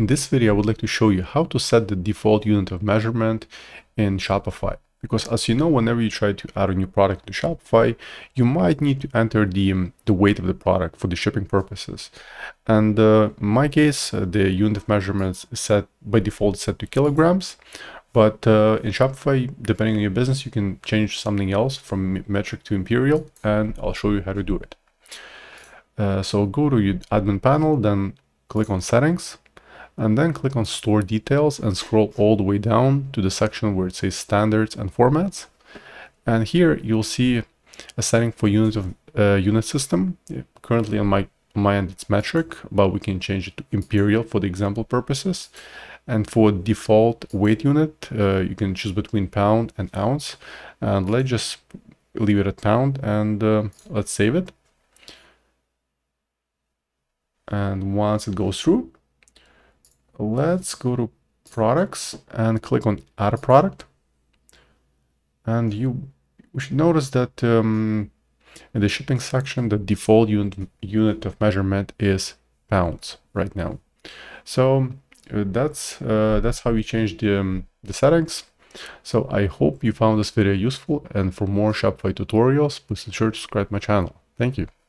In this video, I would like to show you how to set the default unit of measurement in Shopify. Because as you know, whenever you try to add a new product to Shopify, you might need to enter the, um, the weight of the product for the shipping purposes. And uh, in my case, uh, the unit of measurements is set by default set to kilograms. But uh, in Shopify, depending on your business, you can change something else from metric to imperial, and I'll show you how to do it. Uh, so go to your admin panel, then click on settings, and then click on store details and scroll all the way down to the section where it says standards and formats. And here you'll see a setting for unit of uh, unit system. Currently on my my end it's metric, but we can change it to imperial for the example purposes. And for default weight unit, uh, you can choose between pound and ounce. And let's just leave it at pound and uh, let's save it. And once it goes through, let's go to products and click on add a product. And you should notice that um, in the shipping section, the default unit, unit of measurement is pounds right now. So uh, that's uh, that's how we change the, um, the settings. So I hope you found this video useful and for more Shopify tutorials, please ensure to subscribe to my channel. Thank you.